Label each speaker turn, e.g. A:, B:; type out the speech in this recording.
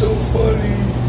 A: so funny.